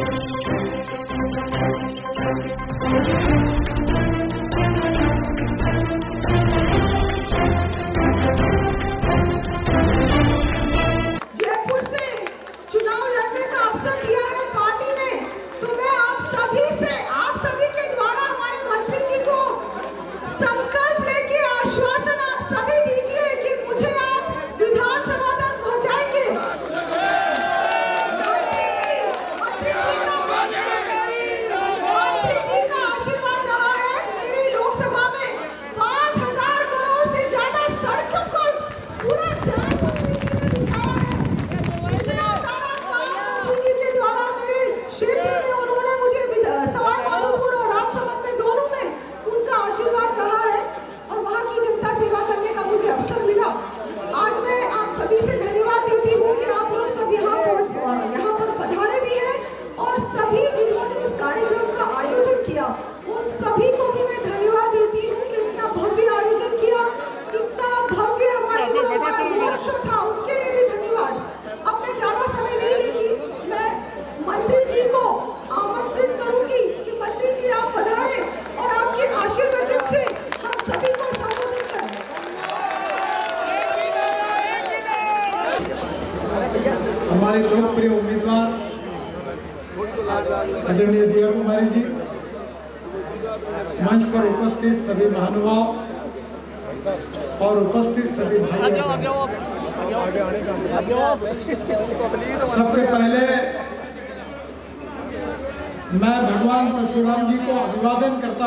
जयपुर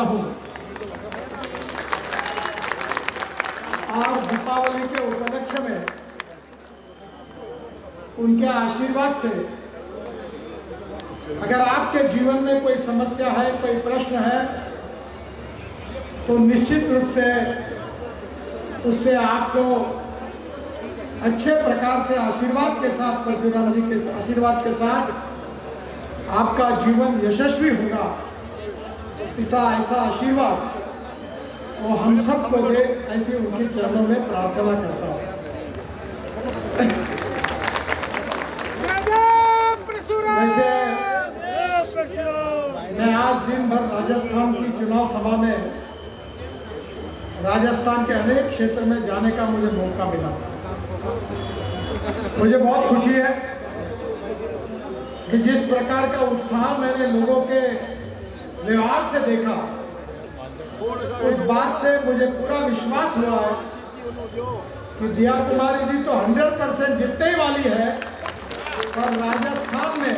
हूँ। और दीपावली के उपलक्ष्य में उनके आशीर्वाद से अगर आपके जीवन में कोई समस्या है, कोई प्रश्न है तो निश्चित रूप से उससे आपको अच्छे प्रकार से आशीर्वाद के साथ, परशुराम जी के आशीर्वाद के साथ आपका जीवन यशस्वी होगा। ऐसा ऐसा आशीर्वाद वो हम सबको दे, ऐसे उनके चरणों में प्रार्थना करता हूँ। मैं आज दिन भर राजस्थान की चुनाव सभा में, राजस्थान के अनेक क्षेत्र में जाने का मुझे मौका मिला। मुझे बहुत खुशी है कि जिस प्रकार का उत्साह मैंने लोगों के व्यवहार से देखा, उस बात से मुझे पूरा विश्वास हुआ है कि दिया कुमारी जी तो 100 परसेंट जीतने वाली है। और राजस्थान में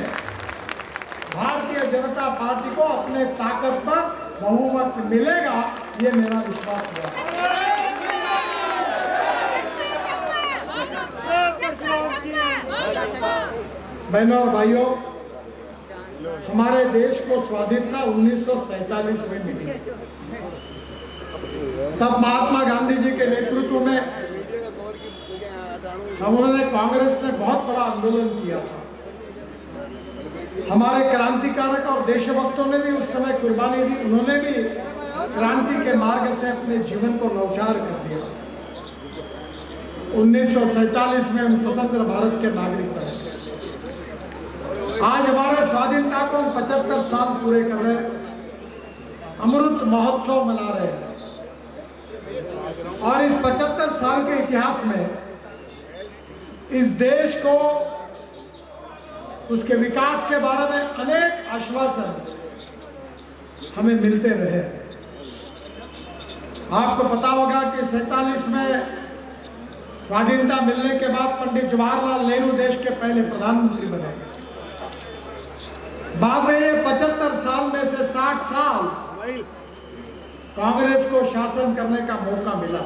भारतीय जनता पार्टी को अपने ताकत पर बहुमत मिलेगा, ये मेरा विश्वास हुआ। बहनों और भाइयों हमारे देश को स्वाधीनता 1947 में मिली। तब महात्मा गांधी जी के नेतृत्व में उन्होंने कांग्रेस ने बहुत बड़ा आंदोलन किया था। हमारे क्रांतिकारक और देशभक्तों ने भी उस समय कुर्बानी दी। उन्होंने भी क्रांति के मार्ग से अपने जीवन को नौचार कर दिया। 1947 में हम स्वतंत्र भारत के नागरिक बने। आज हमारे स्वाधीनता को हम पचहत्तर साल पूरे कर रहे हैं। अमृत महोत्सव मना रहे हैं। और इस पचहत्तर साल के इतिहास में इस देश को उसके विकास के बारे में अनेक आश्वासन हमें मिलते रहे। आपको पता होगा कि सैतालीस में स्वाधीनता मिलने के बाद पंडित जवाहरलाल नेहरू देश के पहले प्रधानमंत्री बने। ये पचहत्तर साल में से 60 साल कांग्रेस को शासन करने का मौका मिला।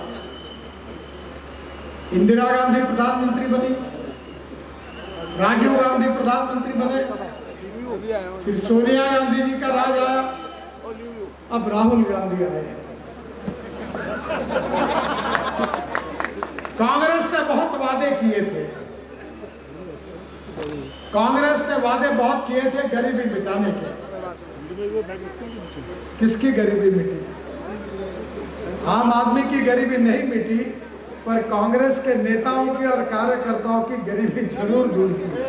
इंदिरा गांधी प्रधानमंत्री बनी। राजीव गांधी प्रधानमंत्री बने। फिर सोनिया गांधी जी का राज आया। अब राहुल गांधी आए। कांग्रेस ने बहुत वादे किए थे। कांग्रेस ने वादे बहुत किए थे गरीबी मिटाने के। किसकी गरीबी मिटी? आम आदमी की गरीबी नहीं मिटी, पर कांग्रेस के नेताओं की और कार्यकर्ताओं की गरीबी ज़रूर दूर की हो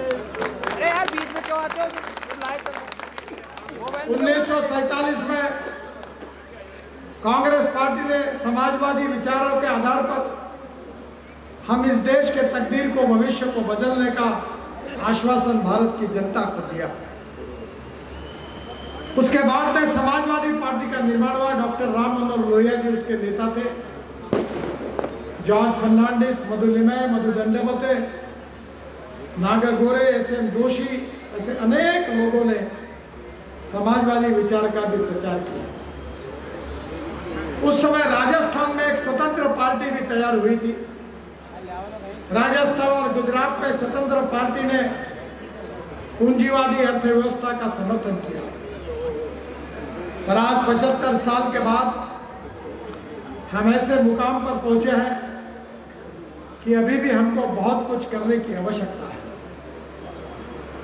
लाइट 1947 में कांग्रेस पार्टी ने समाजवादी विचारों के आधार पर हम इस देश के तकदीर को, भविष्य को बदलने का आश्वासन भारत की जनता को दिया। उसके बाद में समाजवादी पार्टी का निर्माण हुआ। डॉक्टर राम मनोहर लोहिया जी उसके नेता थे। जॉर्ज फर्नांडिस मधुलिमय मधु दंडवते नागर गोरे, एस एम जोशी, ऐसे अनेक लोगों ने समाजवादी विचार का भी प्रचार किया। उस समय राजस्थान में एक स्वतंत्र पार्टी भी तैयार हुई थी। राजस्थान और गुजरात में स्वतंत्र पार्टी ने पूंजीवादी अर्थव्यवस्था का समर्थन किया। पर आज पचहत्तर साल के बाद हम ऐसे मुकाम पर पहुँचे हैं कि अभी भी हमको बहुत कुछ करने की आवश्यकता है।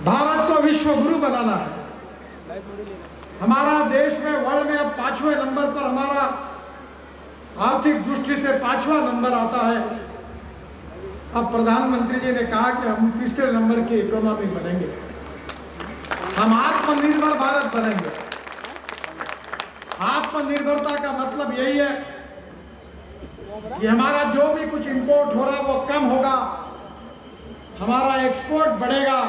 भारत को विश्व गुरु बनाना है। हमारा देश में वर्ल्ड में अब पाँचवें नंबर पर हमारा आर्थिक दृष्टि से पांचवा नंबर आता है। अब प्रधानमंत्री जी ने कहा कि हम तीसरे नंबर की इकोनॉमी बनेंगे। हम आत्मनिर्भर भारत बनेंगे। आत्मनिर्भरता का मतलब यही है कि हमारा जो भी कुछ इंपोर्ट हो रहा है वो कम होगा, हमारा एक्सपोर्ट बढ़ेगा,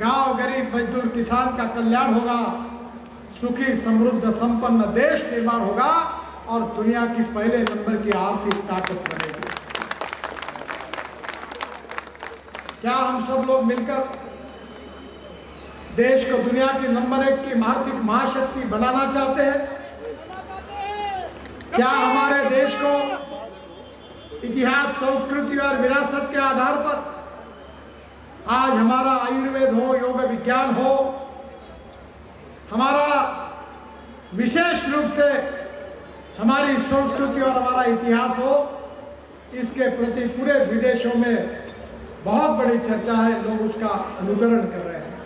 गाँव, गरीब, मजदूर, किसान का कल्याण होगा, सुखी, समृद्ध, संपन्न देश निर्माण होगा और दुनिया की पहले नंबर की आर्थिक ताकत बनेगी। क्या हम सब लोग मिलकर देश को दुनिया की नंबर एक की आर्थिक महाशक्ति बनाना चाहते हैं? क्या हमारे देश को इतिहास, संस्कृति और विरासत के आधार पर आज हमारा आयुर्वेद हो, योग विज्ञान हो, हमारा विशेष रूप से हमारी संस्कृति और हमारा इतिहास हो, इसके प्रति पूरे विदेशों में बहुत बड़ी चर्चा है, लोग उसका अनुकरण कर रहे हैं।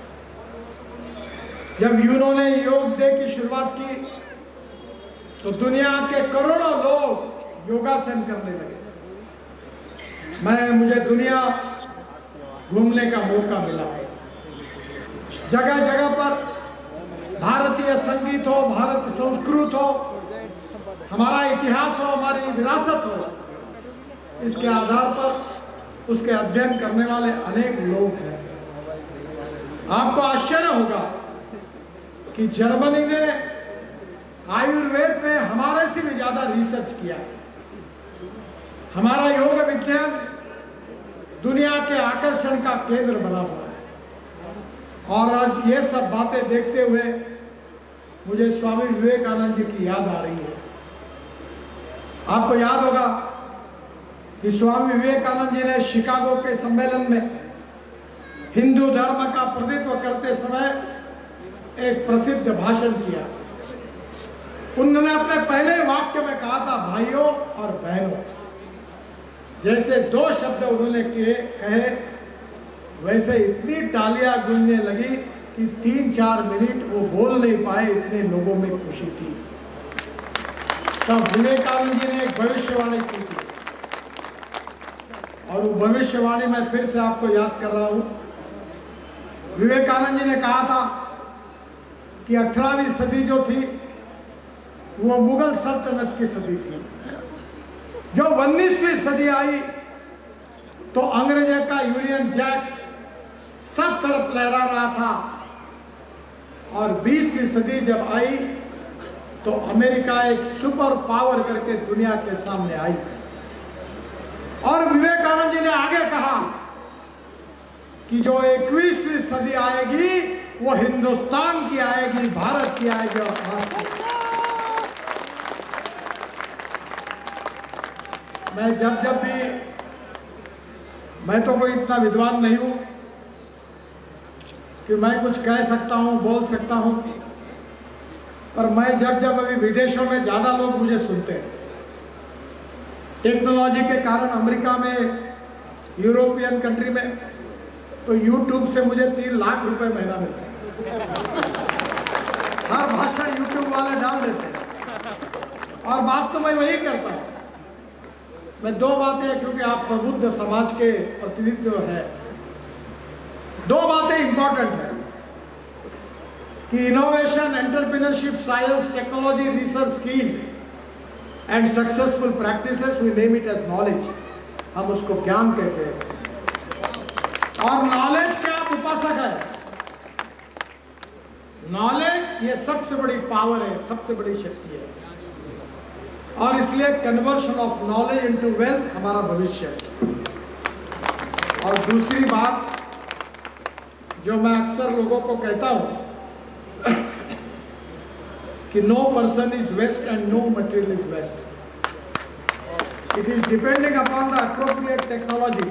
जब यूनो ने योग डे की शुरुआत की तो दुनिया के करोड़ों लोग योगासन करने लगे। मैं, मुझे दुनिया घूमने का मौका मिला। जगह जगह पर भारतीय संगीत हो, भारत संस्कृत हो, हमारा इतिहास हो, हमारी विरासत हो, इसके आधार पर उसके अध्ययन करने वाले अनेक लोग हैं। आपको आश्चर्य होगा कि जर्मनी ने आयुर्वेद में हमारे से भी ज़्यादा रिसर्च किया है। हमारा योग विज्ञान दुनिया के आकर्षण का केंद्र बना हुआ है। और आज ये सब बातें देखते हुए मुझे स्वामी विवेकानंद जी की याद आ रही है। आपको याद होगा कि स्वामी विवेकानंद जी ने शिकागो के सम्मेलन में हिंदू धर्म का प्रतित्व करते समय एक प्रसिद्ध भाषण किया उन्होंने अपने पहले वाक्य में कहा था, भाइयों और बहनों, जैसे दो शब्द उन्होंने किए, कहे, वैसे इतनी टालियाँ गूंजने लगी कि तीन चार मिनट वो बोल नहीं पाए, इतने लोगों में खुशी थी। तब विवेकानंद जी ने एक भविष्यवाणी की थी। और वो भविष्यवाणी मैं फिर से आपको याद कर रहा हूँ। विवेकानंद जी ने कहा था कि अठारहवीं सदी जो थी, वो मुगल सल्तनत की सदी थी। जो उन्नीसवीं सदी आई तो अंग्रेज़ों का यूनियन जैक सब तरफ़ लहरा रहा था। और बीसवीं सदी जब आई तो अमेरिका एक सुपर पावर करके दुनिया के सामने आई। और विवेकानंद जी ने आगे कहा कि जो इक्कीसवीं सदी आएगी, वो हिंदुस्तान की आएगी, भारत की आएगी और भारत मैं जब जब भी, मैं तो कोई इतना विद्वान नहीं हूँ कि मैं कुछ कह सकता हूँ, बोल सकता हूँ, पर मैं जब जब अभी विदेशों में ज़्यादा लोग मुझे सुनते हैं। टेक्नोलॉजी के कारण अमेरिका में, यूरोपियन कंट्री में तो यूट्यूब से मुझे तीन लाख रुपए महीना मिलते हैं। हर भाषा यूट्यूब वाले डाल देते हैं। और बात तो मैं वही करता हूँ। मैं दो बातें क्योंकि आप प्रबुद्ध समाज के प्रतिनिधित्व है। दो बातें इंपॉर्टेंट है कि innovation entrepreneurship science technology research skill and successful practices we name it as knowledge हम उसको ज्ञान कहते हैं। और नॉलेज के आप उपासक है। नॉलेज ये सबसे बड़ी पावर है, सबसे बड़ी शक्ति है। और इसलिए conversion of knowledge into wealth हमारा भविष्य है। और दूसरी बात, जो मैं अक्सर लोगों को कहता हूँ कि no person is waste and no material is waste it is depending upon the appropriate technology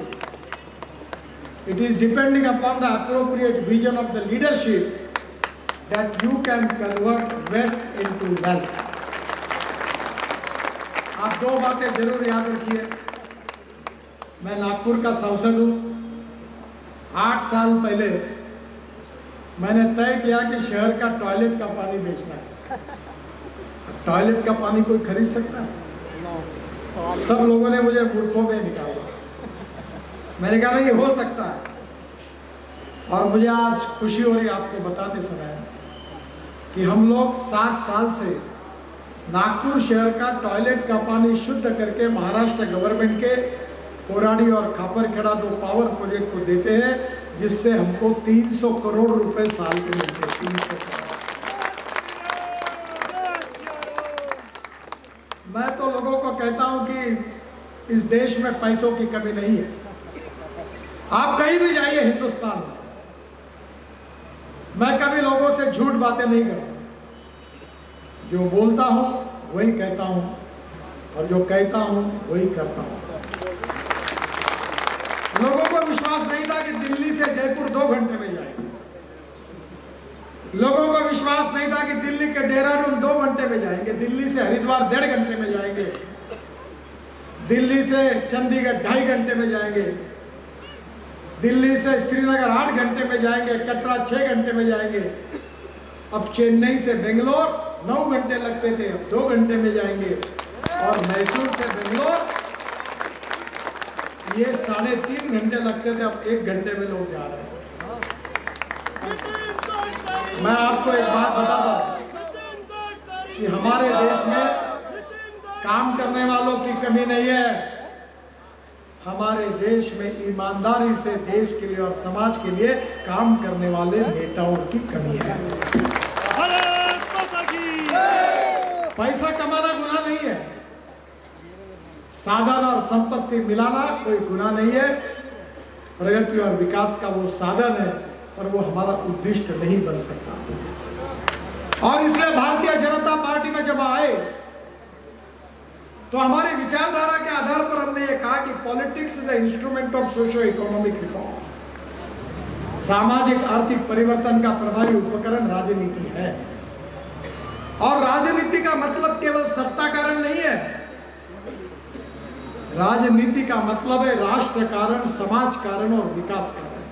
it is depending upon the appropriate vision of the leadership that you can convert waste into wealth आप दो बातें ज़रूर याद रखिए। मैं नागपुर का सांसद हूँ। आठ साल पहले मैंने तय किया कि शहर का टॉयलेट का पानी बेचना है। टॉयलेट का पानी कोई खरीद सकता है? सब लोगों ने मुझे मूर्खों में निकाला। मैंने कहा नहीं हो सकता है। और मुझे आज खुशी हो रही आपको बताते समय कि हम लोग सात साल से नागपुर शहर का टॉयलेट का पानी शुद्ध करके महाराष्ट्र गवर्नमेंट के कोराड़ी और खापरखेड़ा दो पावर प्रोजेक्ट को देते हैं जिससे हमको 300 करोड़ रुपए साल के मिलते हैं। 300 करोड़ मैं तो लोगों को कहता हूँ कि इस देश में पैसों की कमी नहीं है। आप कहीं भी जाइए हिंदुस्तान में। मैं कभी लोगों से झूठ बातें नहीं करता। जो बोलता हूँ, वही कहता हूँ, और जो कहता हूँ, वही करता हूँ। लोगों को विश्वास नहीं था कि दिल्ली से जयपुर दो घंटे में जाएँगे। लोगों को विश्वास नहीं था कि दिल्ली के देहरादून दो घंटे में जाएँगे। दिल्ली से हरिद्वार डेढ़ घंटे में जाएँगे। दिल्ली से चंडीगढ़ ढाई घंटे में जाएँगे। दिल्ली से श्रीनगर आठ घंटे में जाएँगे, कटरा छह घंटे में जाएँगे। अब चेन्नई से बेंगलोर नौ घंटे लगते थे, अब दो घंटे में जाएँगे। और मैसूर से बेंगलोर, ये साढ़े तीन घंटे लगते थे, अब एक घंटे में लोग जा रहे हैं। मैं आपको एक बात बताता हूँ कि हमारे देश में काम करने वालों की कमी नहीं है। हमारे देश में ईमानदारी से देश के लिए और समाज के लिए काम करने वाले नेताओं की कमी है। पैसा कमाना गुना नहीं है। साधन और संपत्ति मिलाना कोई गुना नहीं है। प्रगति और विकास का वो साधन है पर वो हमारा उद्दिष्ट नहीं बन सकता। और इसलिए भारतीय जनता पार्टी में जब आए तो हमारी विचारधारा के आधार पर हमने ये कहा कि politics is instrument of socio economic reform. सामाजिक, आर्थिक परिवर्तन का प्रभावी उपकरण राजनीति है। और राजनीति का मतलब केवल सत्ता कारण नहीं है। राजनीति का मतलब है राष्ट्र कारण, समाज कारण और विकास कारण।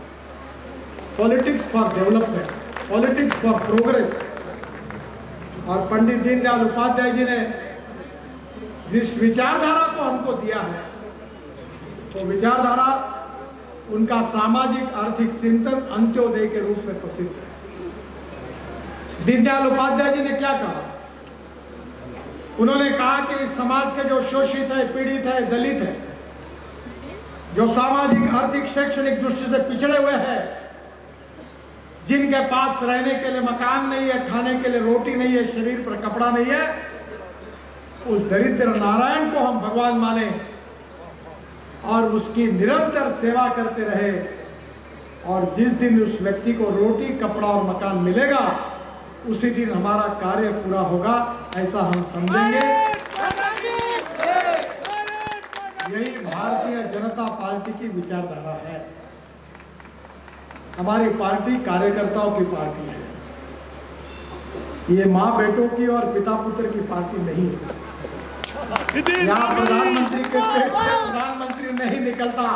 Politics for development, politics for progress. और पंडित दीनदयाल उपाध्याय जी ने जिस विचारधारा को हमको दिया है, वो विचारधारा उनका सामाजिक, आर्थिक चिंतन अंत्योदय के रूप में प्रसिद्ध है। दीनदयाल उपाध्याय जी ने क्या कहा? उन्होंने कहा कि इस समाज के जो शोषित है, पीड़ित है, दलित है, जो सामाजिक, आर्थिक, शैक्षणिक दृष्टि से पिछड़े हुए हैं, जिनके पास रहने के लिए मकान नहीं है, खाने के लिए रोटी नहीं है, शरीर पर कपड़ा नहीं है उस दरिद्र नारायण को हम भगवान माने और उसकी निरंतर सेवा करते रहे। और जिस दिन उस व्यक्ति को रोटी, कपड़ा और मकान मिलेगा, उसी दिन हमारा कार्य पूरा होगा, ऐसा हम समझेंगे। यही भारतीय जनता पार्टी की विचारधारा है। हमारी पार्टी कार्यकर्ताओं की पार्टी है। ये माँ बेटों की और पिता पुत्र की पार्टी नहीं है। यहाँ प्रधानमंत्री के पेट से प्रधानमंत्री नहीं निकलता।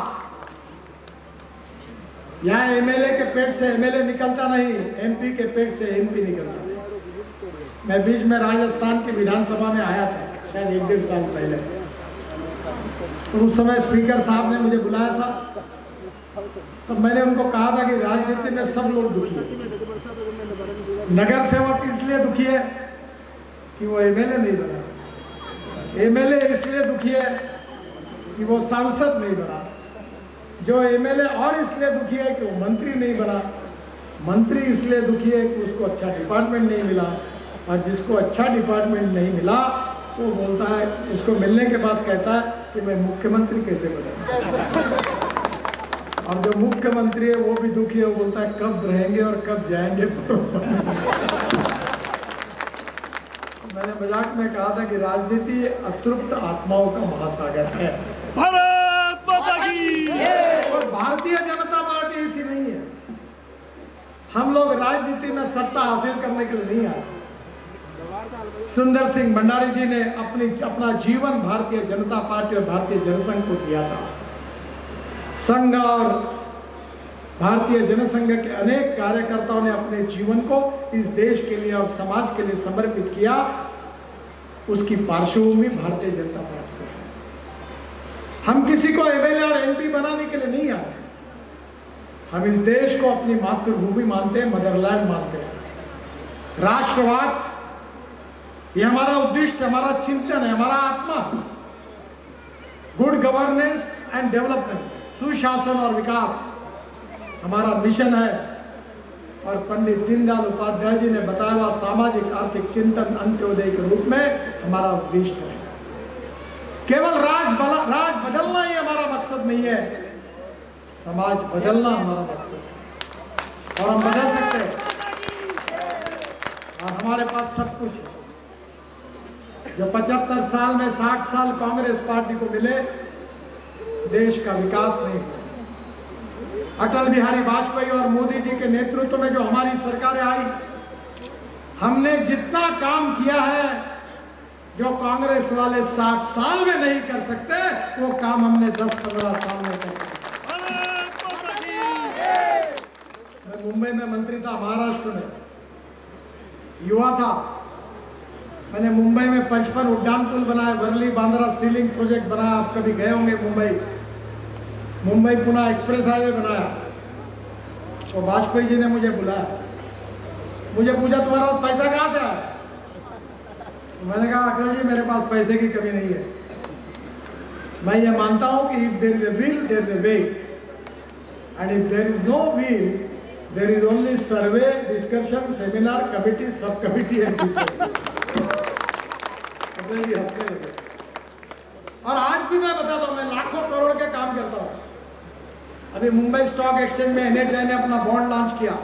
यहाँ एमएलए के पेट से एमएलए निकलता नहीं एमपी के पेट से एमपी निकलता मैं बीच में राजस्थान की विधानसभा में आया था शायद एक डेढ़ साल पहले। तो उस समय स्पीकर साहब ने मुझे बुलाया था। तो मैंने उनको कहा था कि राजनीति में सब लोग दुखी हैं। नगर सेवक इसलिए दुखी है कि वो एमएलए नहीं बना। एमएलए इसलिए दुखी है कि वो सांसद नहीं बना। जो एमएलए और इसलिए दुखी है कि वो मंत्री नहीं बना। मंत्री इसलिए दुखी है कि उसको अच्छा डिपार्टमेंट नहीं मिला और जिसको अच्छा डिपार्टमेंट नहीं मिला, वो बोलता है, उसको मिलने के बाद कहता है कि मैं मुख्यमंत्री कैसे बना? और जो मुख्यमंत्री है, वो भी दुखी है, वो बोलता है, कब रहेंगे और कब जाएँगे? भरोसा। मैंने मज़ाक में कहा था कि राजनीति अतृप्त आत्माओं का महासागर है। भारत माता की। और भारतीय जनता पार्टी ऐसी नहीं है। हम लोग राजनीति में सत्ता हासिल करने के लिए नहीं आए। सुंदर सिंह भंडारी जी ने अपनी अपना जीवन भारतीय जनता पार्टी और भारतीय जनसंघ को दिया था। संघ और भारतीय जनसंघ के अनेक कार्यकर्ताओं ने अपने जीवन को इस देश के लिए और समाज के लिए समर्पित किया। उसकी पार्श्वभूमि भारतीय जनता पार्टी हम किसी को एमएलए और एमपी बनाने के लिए नहीं आए हम इस देश को अपनी मातृभूमि मानते हैं, मदरलैंड मानते हैं। राष्ट्रवाद, ये हमारा उद्दिष्ट, हमारा चिंतन है, हमारा आत्मा। गुड गवर्नेंस एंड डेवलपमेंट सुशासन और विकास। हमारा मिशन है और पंडित दीनदयाल उपाध्याय जी ने बताया हुआ सामाजिक आर्थिक चिंतन अंत्योदय के रूप में हमारा उद्देश्य है। केवल राज बला, राज बदलना ही हमारा मकसद नहीं है। समाज बदलना हमारा मकसद है। और हम बदल सकते हैं। और हमारे पास सब कुछ है। जो पचहत्तर साल में साठ साल कांग्रेस पार्टी को मिले देश का विकास नहीं हुआ। अटल बिहारी वाजपेयी और मोदी जी के नेतृत्व में जो हमारी सरकारें आई, हमने जितना काम किया है, जो कांग्रेस वाले 60 साल में नहीं कर सकते, वो काम हमने 10-15 साल में कर मैं मुंबई में मंत्री था, महाराष्ट्र में। युवा था। मैंने मुंबई में पचपन उड्डान पुल बनाया वर्ली बांद्रा सीलिंग प्रोजेक्ट बनाया, आप कभी गए होंगे मुंबई। मुंबई पुणे एक्सप्रेस हाईवे बनाया। तो वाजपेयी जी ने मुझे बुलाया। मुझे पूछा, तुम्हारा पैसा कहाँ से आया? तो मैंने कहा अटल जी, मेरे पास पैसे की कमी नहीं है। मैं ये मानता हूँ कि if there is will there is way and if there is no will there is only survey discussion seminar committee sub committee लगे। और आज भी मैं बताता हूँ, मैं लाखों करोड़ के काम करता हूँ। अभी मुंबई स्टॉक एक्सचेंज में एनएचआई ने अपना बॉन्ड लॉन्च किया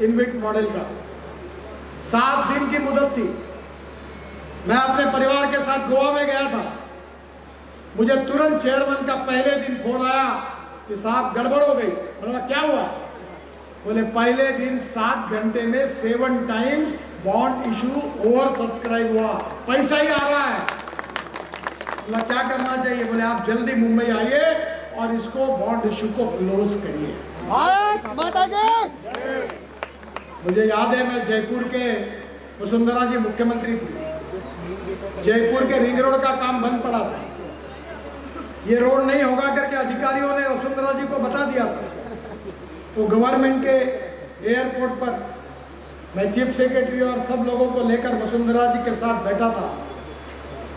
इनविट मॉडल का। सात दिन की मुदत थी। मैं अपने परिवार के साथ गोवा में गया था। मुझे तुरंत चेयरमैन का पहले दिन फ़ोन आया कि साहब, गड़बड़ हो गई। बोला, क्या हुआ? बोले, पहले दिन सात घंटे में seven times bond issue over subscribe हुआ। पैसा ही आ रहा है। बोला, क्या करना चाहिए? बोले, आप जल्दी मुंबई आइए और इसको बॉन्ड इशू को क्लोज करिए। भारत माता की! मुझे याद है मैं जयपुर के वसुंधरा जी मुख्यमंत्री थी। जयपुर के रिंग रोड का काम बंद पड़ा था। ये रोड नहीं होगा करके अधिकारियों ने वसुंधरा जी को बता दिया था। तो गवर्नमेंट के एयरपोर्ट पर मैं चीफ सेक्रेटरी और सब लोगों को लेकर वसुंधरा जी के साथ बैठा था।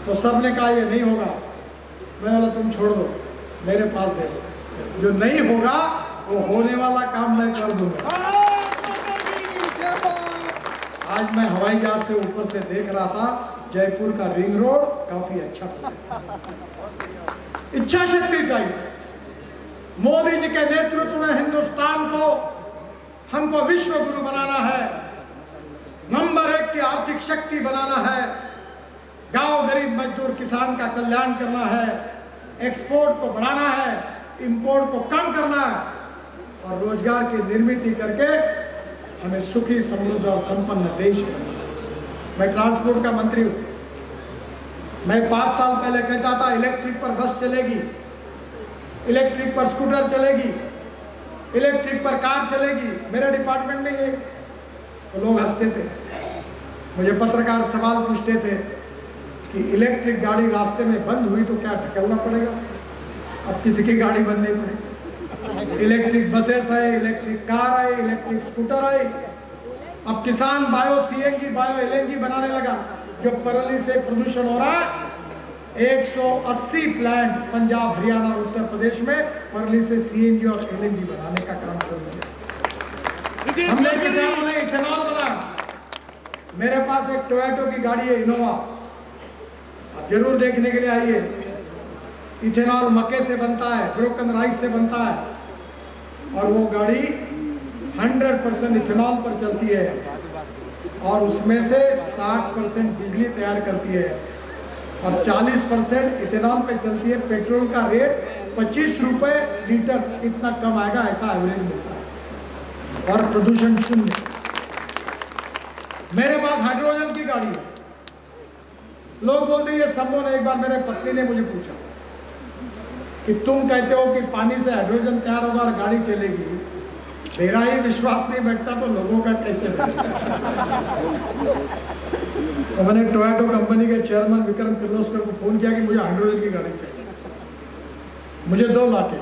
तो सबने कहा ये नहीं होगा। मैं बोला तुम छोड़ दो। मेरे पास दे जो नहीं होगा, वो होने वाला काम मैं कर दूँगा। आज मैं हवाई जहाज़ से ऊपर से देख रहा था, जयपुर का रिंग रोड काफ़ी अच्छा इच्छा शक्ति चाहिए। मोदी जी के नेतृत्व में हिंदुस्तान को हमको विश्व गुरु बनाना है। नंबर एक की आर्थिक शक्ति बनाना है। गाँव गरीब मजदूर किसान का कल्याण करना है। एक्सपोर्ट को बढ़ाना है, इंपोर्ट को कम करना है और रोज़गार की निर्मित करके हमें सुखी, समृद्ध और संपन्न देश है। मैं ट्रांसपोर्ट का मंत्री हूँ। मैं पाँच साल पहले कहता था, इलेक्ट्रिक पर बस चलेगी, इलेक्ट्रिक पर स्कूटर चलेगी, इलेक्ट्रिक पर कार चलेगी। मेरे डिपार्टमेंट में ये तो लोग हँसते थे। मुझे पत्रकार सवाल पूछते थे कि इलेक्ट्रिक गाड़ी रास्ते में बंद हुई तो क्या ढकलना पड़ेगा? अब किसी की गाड़ी बंद नहीं पड़ेगी इलेक्ट्रिक बसेस आए इलेक्ट्रिक कार आई इलेक्ट्रिक स्कूटर आई अब किसान बायो सीएनजी बायो एलएनजी बनाने लगा। जो परली से प्रदूषण हो रहा है 180 प्लांट पंजाब हरियाणा उत्तर प्रदेश में परली से सीएनजी और एलएनजी बनाने का काम शुरू किया हमने किसानों ने इथेनॉल बनाया मेरे पास एक टोयोटो की गाड़ी है इनोवा ज़रूर देखने के लिए आइए। इथेनॉल मक्के से बनता है ब्रोकन राइस से बनता है। और वो गाड़ी 100 परसेंट इथेनॉल पर चलती है। और उसमें से 60 परसेंट बिजली तैयार करती है। और 40 परसेंट इथेनॉल पे चलती है। पेट्रोल का रेट पच्चीस रुपए लीटर। इतना कम आएगा, ऐसा एवरेज मिलता है। और प्रदूषण शून्य। मेरे पास हाइड्रोजन की गाड़ी है। लोग बोलते हैं ये सबों ने एक बार मेरे पत्नी ने मुझे पूछा कि तुम कहते हो कि पानी से हाइड्रोजन तैयार होगा और गाड़ी चलेगी। मेरा ही विश्वास नहीं बैठता तो लोगों का कैसे तो मैंने टोयोटो कंपनी के चेयरमैन विक्रम किर्लोस्कर को फ़ोन किया कि मुझे हाइड्रोजन की गाड़ी चाहिए। मुझे दो लाके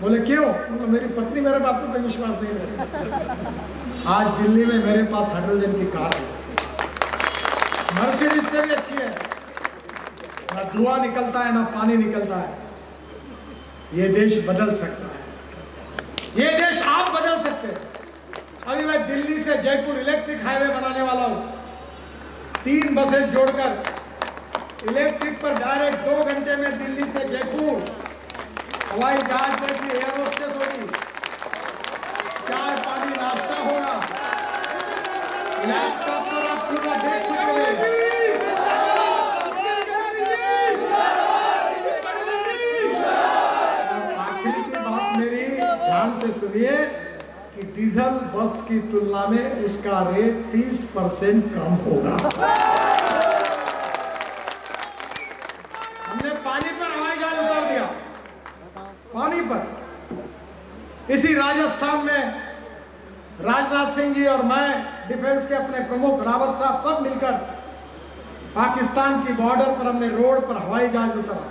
बोले क्यों? बोला, मेरी पत्नी मेरे बातों पे विश्वास नहीं रखती। आज दिल्ली में मेरे पास हाइड्रोजन की कार है। मर्सिडीज से भी अच्छी है। ना धुआँ निकलता है, ना पानी निकलता है। ये देश बदल सकता है। ये देश आप बदल सकते हैं। अभी मैं दिल्ली से जयपुर इलेक्ट्रिक हाईवे बनाने वाला हूँ। तीन बसें जोड़कर इलेक्ट्रिक पर डायरेक्ट दो घंटे में दिल्ली से जयपुर। हवाई जहाज़ जैसी एयर होस्टेस होगी। चाय पानी नाश्ता होगा। डीजल बस की तुलना में उसका रेट 30 परसेंट कम होगा हमने पानी पर हवाई जहाज़ उतार दिया पानी पर इसी राजस्थान में राजनाथ सिंह जी और मैं डिफेंस के अपने प्रमुख रावत साहब सब मिलकर पाकिस्तान की बॉर्डर पर हमने रोड पर हवाई जहाज़ उतारा।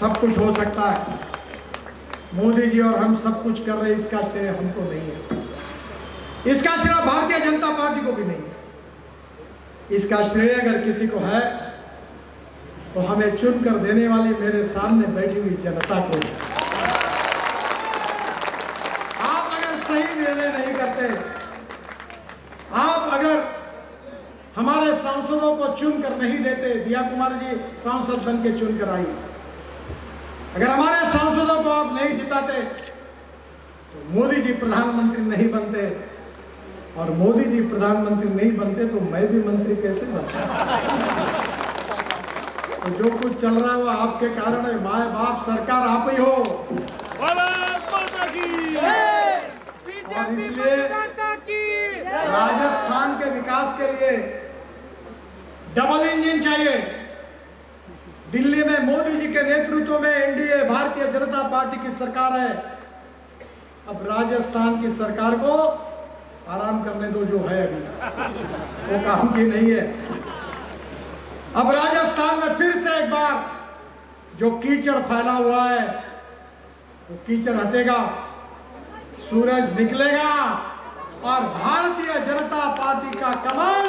सब कुछ हो सकता है। मोदी जी और हम सब कुछ कर रहे इसका श्रेय हमको नहीं है। इसका श्रेय भारतीय जनता पार्टी को भी नहीं है। इसका श्रेय अगर किसी को है तो हमें चुनकर देने वाली मेरे सामने बैठी हुई जनता को है। आप अगर सही निर्णय नहीं करते आप अगर हमारे सांसदों को चुनकर नहीं देते दिया कुमार जी सांसद बन के चुनकर आई। अगर हमारे सांसदों को आप नहीं जिताते तो मोदी जी प्रधानमंत्री नहीं बनते। और मोदी जी प्रधानमंत्री नहीं बनते तो मैं भी मंत्री कैसे बनता? तो जो कुछ चल रहा है वो आपके कारण है। माए बाप सरकार आप ही हो। भारत माता की। और इसलिए राजस्थान के विकास के लिए डबल इंजन चाहिए। दिल्ली में मोदी जी के नेतृत्व में एनडीए भारतीय जनता पार्टी की सरकार है। अब राजस्थान की सरकार को आराम करने दो जो है अभी। वो काम की नहीं है। अब राजस्थान में फिर से एक बार जो कीचड़ फैला हुआ है, वो कीचड़ हटेगा। सूरज निकलेगा और भारतीय जनता पार्टी का कमल।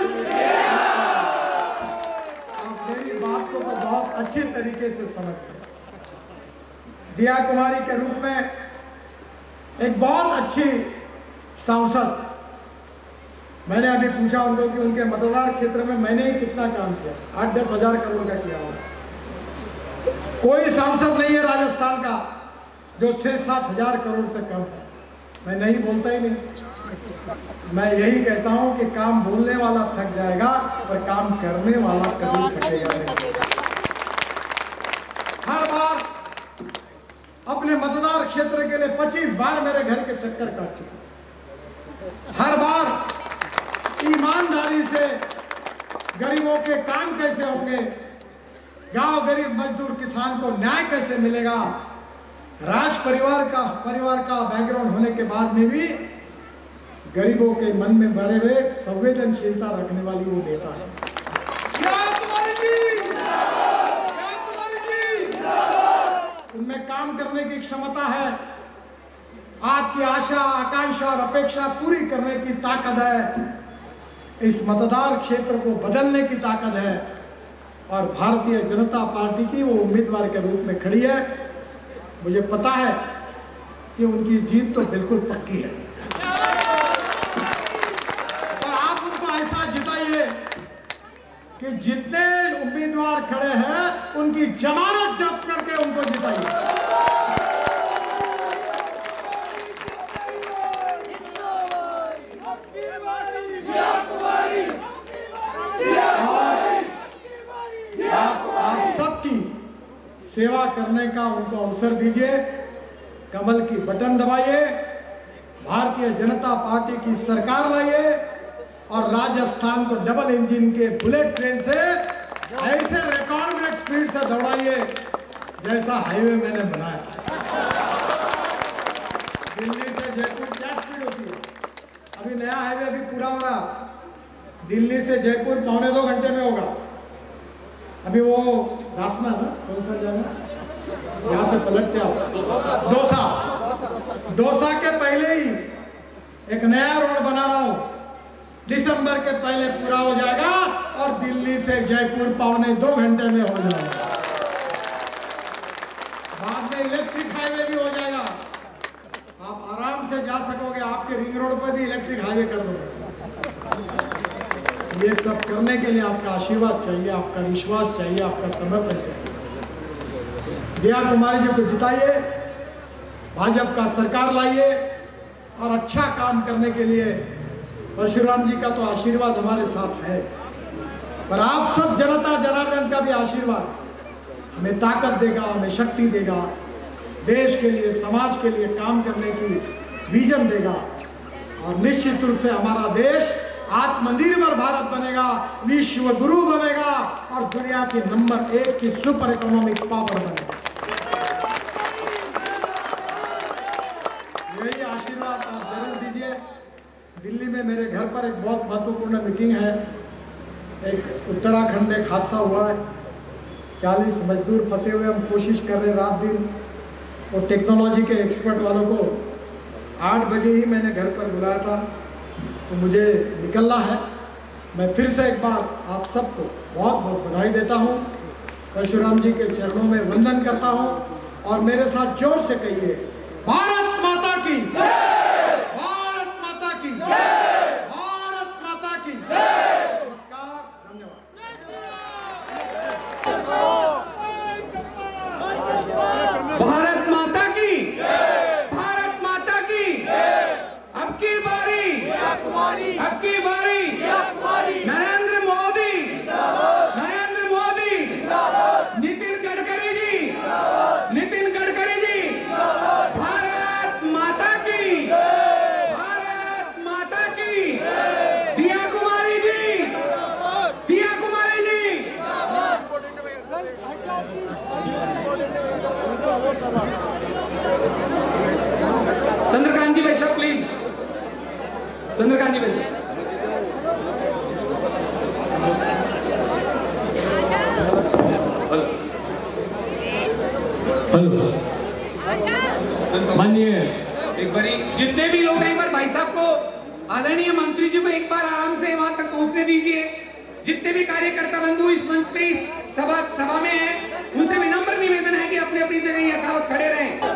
को बहुत अच्छे तरीके से समझ गए। दिया कुमारी के रूप में एक बहुत अच्छी सांसद। मैंने अभी पूछा उनको कि उनके मतदार क्षेत्र में मैंने कितना काम किया? आठ दस हज़ार करोड़ का किया होगा कोई सांसद नहीं है राजस्थान का जो छह सात हज़ार करोड़ से कम है। मैं नहीं बोलता ही नहीं। मैं यही कहता हूँ कि काम बोलने वाला थक जाएगा पर काम करने वाला कभी थकेगा नहीं हर बार अपने मतदार क्षेत्र के लिए 25 बार मेरे घर के चक्कर काट चुके हर बार ईमानदारी से गरीबों के काम कैसे होंगे, गाँव गरीब मजदूर किसान को न्याय कैसे मिलेगा राज परिवार का परिवार का बैकग्राउंड होने के बाद में भी गरीबों के मन में भरे हुए संवेदनशीलता रखने वाली वो नेता है क्या कुमारी जी? क्या कुमारी जी? उनमें काम करने की क्षमता है। आपकी आशा, आकांक्षा और अपेक्षा पूरी करने की ताकत है। इस मतदार क्षेत्र को बदलने की ताकत है। और भारतीय जनता पार्टी की वो उम्मीदवार के रूप में खड़ी है। मुझे पता है कि उनकी जीत तो बिल्कुल पक्की है। और आप उनको ऐसा जिताइए कि जितने उम्मीदवार खड़े हैं, उनकी जमानत जब्त करके उनको जिताइए। सेवा करने का उनको अवसर दीजिए। कमल की बटन दबाइए। भारतीय जनता पार्टी की सरकार लाइए और राजस्थान को डबल इंजन के बुलेट ट्रेन से ऐसे रिकॉर्ड ब्रेक स्पीड से दौड़ाइए जैसा हाईवे मैंने बनाया। दिल्ली से जयपुर क्या स्पीड होती है? अभी नया हाईवे अभी पूरा हो रहा दिल्ली से जयपुर पौने दो घंटे में होगा। अभी वो रासना ना, कौन सा जगह यहाँ से पलटते आओ। दोसा। दोसा के पहले ही एक नया रोड बना रहा हूँ। दिसंबर के पहले पूरा हो जाएगा और दिल्ली से जयपुर पौने दो घंटे में हो जाएगा। बाद में इलेक्ट्रिक हाईवे भी हो जाएगा। आप आराम से जा सकोगे, आपके रिंग रोड पर भी इलेक्ट्रिक हाईवे कर दोगे। ये सब करने के लिए आपका आशीर्वाद चाहिए, आपका विश्वास चाहिए, आपका समर्थन चाहिए। दिया कुमारी जी को जिताइए भाजपा का सरकार लाइए और अच्छा काम करने के लिए परशुराम जी का तो आशीर्वाद हमारे साथ है। पर आप सब जनता, जनार्दन का भी आशीर्वाद हमें ताकत देगा, हमें शक्ति देगा, देश के लिए, समाज के लिए काम करने की विजन देगा। और निश्चित रूप से हमारा देश आत्मनिर्भर भारत बनेगा, विश्व गुरु बनेगा और दुनिया की नंबर एक की सुपर इकोनॉमिक पावर बनेगा। यही आशीर्वाद आप ज़रूर दीजिए। दिल्ली में मेरे घर पर एक बहुत महत्वपूर्ण मीटिंग है। एक उत्तराखंड में एक हादसा हुआ है। चालीस मजदूर फंसे हुए हम कोशिश कर रहे रात दिन। और टेक्नोलॉजी के एक्सपर्ट वालों को आठ बजे ही मैंने घर पर बुलाया था। तो मुझे निकलना है। मैं फिर से एक बार आप सबको बहुत बहुत बधाई देता हूँ। परशुराम जी के चरणों में वंदन करता हूँ और मेरे साथ ज़ोर से कहिए, भारत माता की भारत माता की भारत माता की नमस्कार धन्यवाद भारत माता की भारत माता की अब की बारी अब की बारी नरेंद्र मोदी नरेंद्र मोदी नितिन गडकरी जी नितिन गडकरी जी भारत माता की भारत माता की दिया कुमारी जी दिया कुमारी जी चंद्रकांत जी भाई साहब प्लीज़ चंद्रकांत जी भाई हेलो। माननीय। एक बारी जितने भी लोग हैं एक बार भाई साहब को आदरणीय मंत्री जी को एक बार आराम से वहाँ तक पहुँचने दीजिए। जितने भी कार्यकर्ता बंधु इस मंच पे सभा सभा में हैं उनसे विनम्र निवेदन है कि अपने अपनी जगह यथावत खड़े रहें।